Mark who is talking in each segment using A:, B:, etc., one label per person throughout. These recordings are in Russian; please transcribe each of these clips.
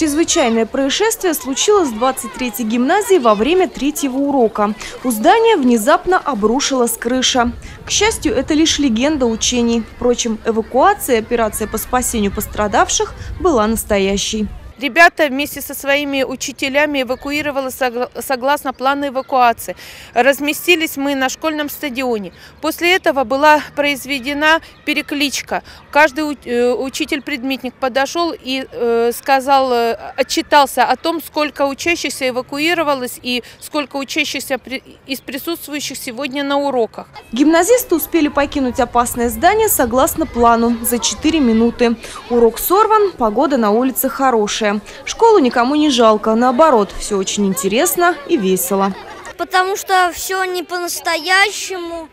A: Чрезвычайное происшествие случилось в 23-й гимназии во время третьего урока. У здания внезапно обрушилась крыша. К счастью, это лишь легенда учений. Впрочем, эвакуация и операция по спасению пострадавших была настоящей.
B: Ребята вместе со своими учителями эвакуировались согласно плану эвакуации. Разместились мы на школьном стадионе. После этого была произведена перекличка. Каждый э, учитель-предметник подошел и э, сказал, э, отчитался о том, сколько учащихся эвакуировалось и сколько учащихся из присутствующих сегодня на уроках.
A: Гимназисты успели покинуть опасное здание согласно плану за 4 минуты. Урок сорван, погода на улице хорошая хорошая. Школу никому не жалко, наоборот, все очень интересно и весело.
C: Потому что все не по-настоящему,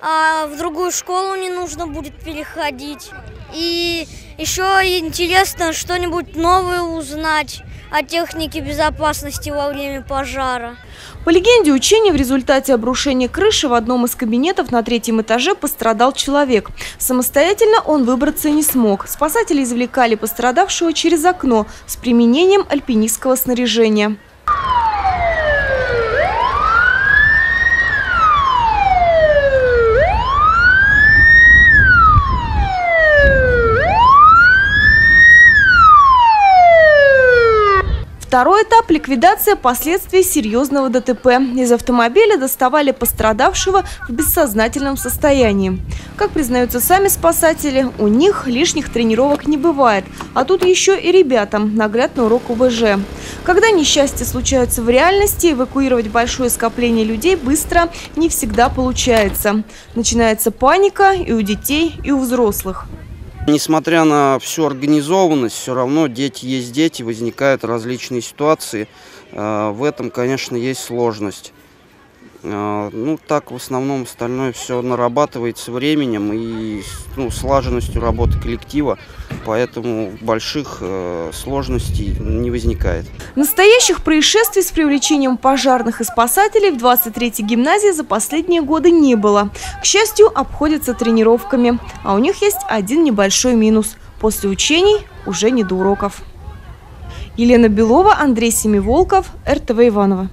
C: а в другую школу не нужно будет переходить. И еще интересно что-нибудь новое узнать о технике безопасности во время пожара.
A: По легенде учения, в результате обрушения крыши в одном из кабинетов на третьем этаже пострадал человек. Самостоятельно он выбраться не смог. Спасатели извлекали пострадавшего через окно с применением альпинистского снаряжения. Второй этап – ликвидация последствий серьезного ДТП. Из автомобиля доставали пострадавшего в бессознательном состоянии. Как признаются сами спасатели, у них лишних тренировок не бывает. А тут еще и ребятам наглядный урок УВЖ. Когда несчастья случаются в реальности, эвакуировать большое скопление людей быстро не всегда получается. Начинается паника и у детей, и у взрослых.
D: Несмотря на всю организованность, все равно дети есть дети, возникают различные ситуации. Э, в этом, конечно, есть сложность. Э, ну, так в основном остальное все нарабатывается временем и ну, слаженностью работы коллектива, поэтому больших э, сложностей не возникает.
A: Настоящих происшествий с привлечением пожарных и спасателей в 23-й гимназии за последние годы не было. К счастью, обходятся тренировками. А у них есть один небольшой минус. После учений уже не до уроков. Елена Белова, Андрей Семиволков, РТВ Иванова.